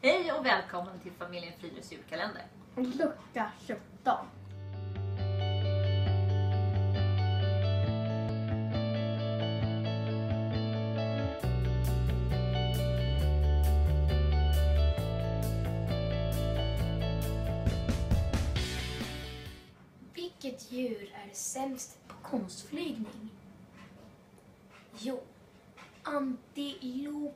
Hej och välkommen till familjen Fridhus julkalender. Lucka 17. Vilket djur är sämst på konstflygning? Jo, antilopen.